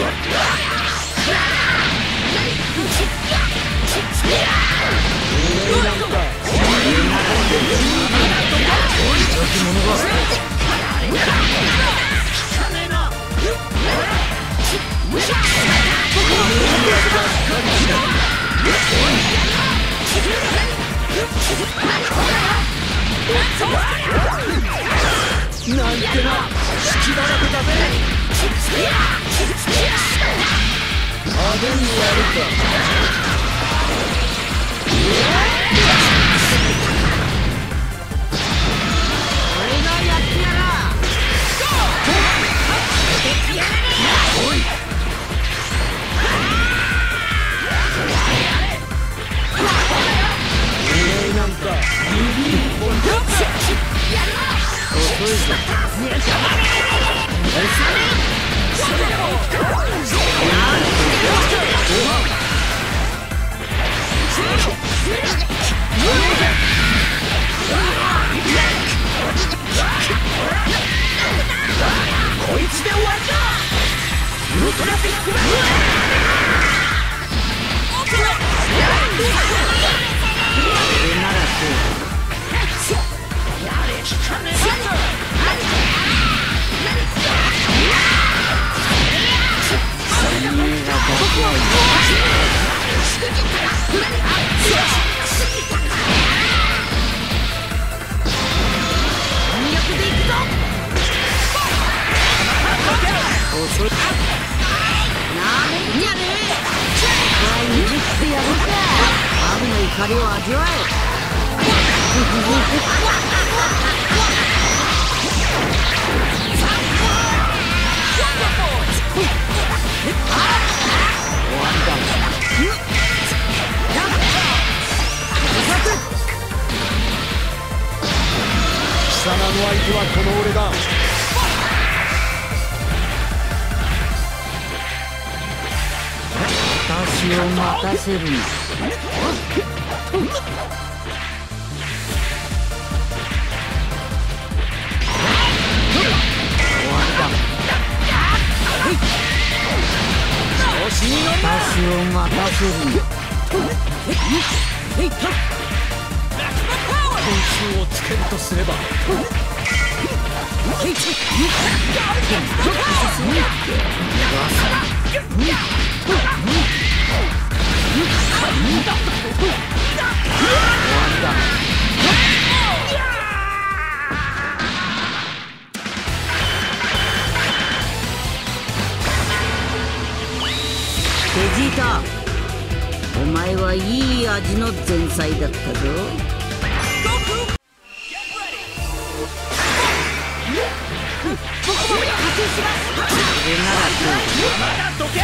なんてな。隙だらけだぜ派手にやるか怒りを味わえ。様の相手はこの俺だ。私を待たせるな。私を待たせるな。をつけるとすれば。ベジータお前はいい味の前菜だったぞ。それならどけ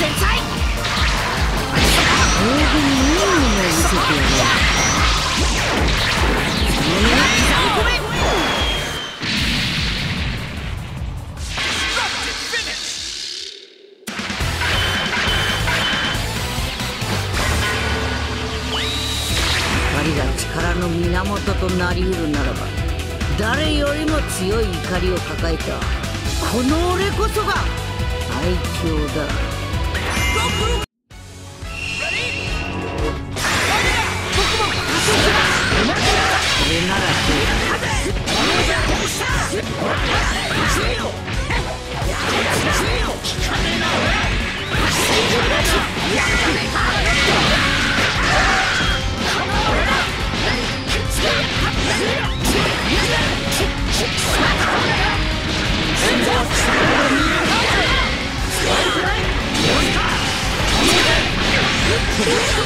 の天才大軍にいいものを見せてやろう胸に刻み込め怒りが力の源となりうるならば誰よりも強い怒りを抱えたこの俺こそが最強だ。こ れ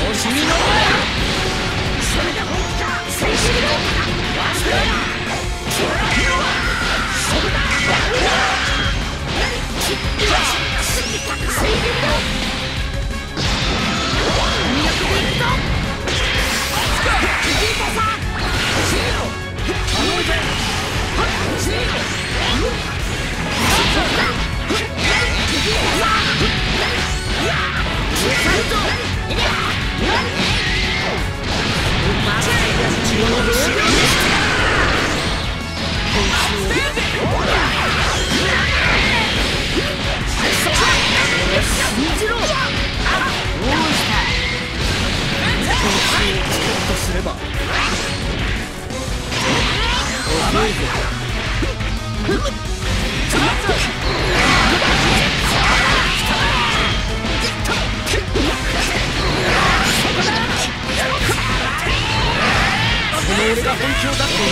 俺が本気を出して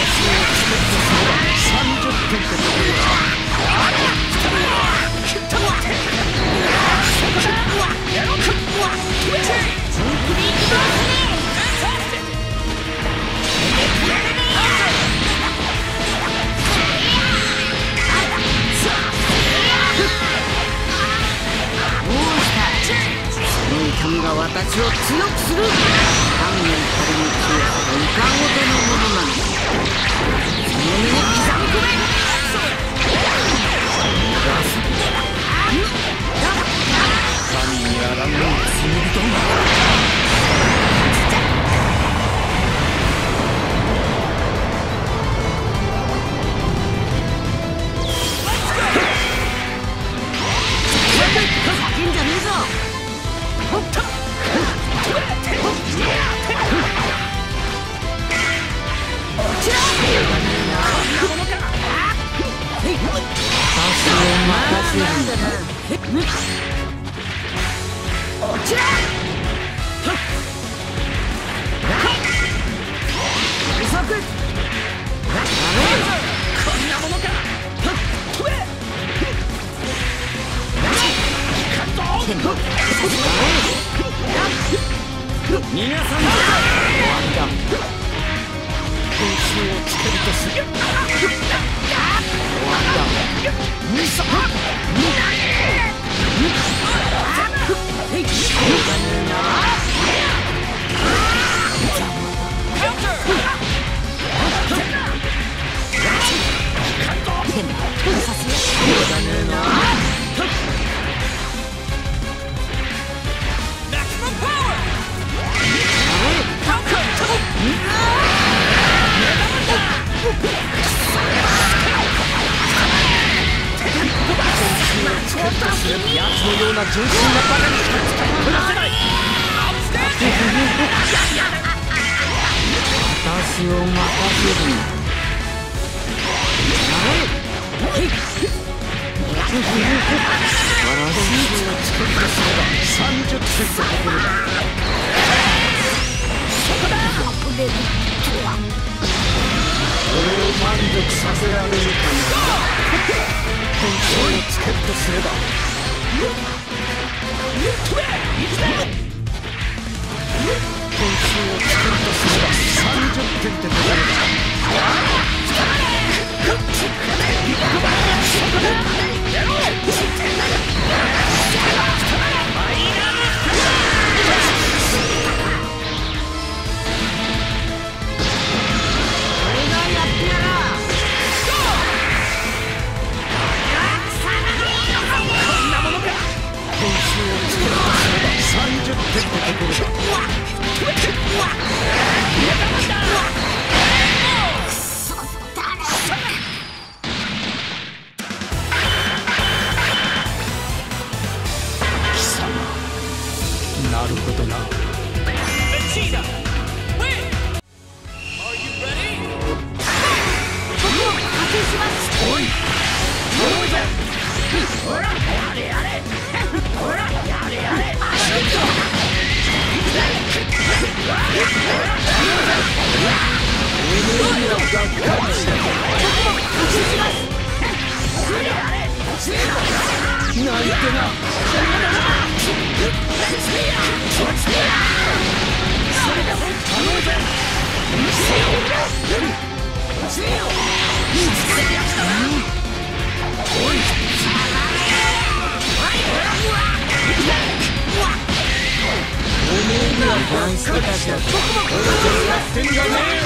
30痛みが私を強くする。神の怒りの強さはいかほどのものなの。かその身に刻み込め神にあらぬ罪人が逃がさんぞ終わった報酬をつけるとする終わりだミサ奴本州をチケットすれば30点ってところだ。泣いてな男性たちだってんじゃねえよ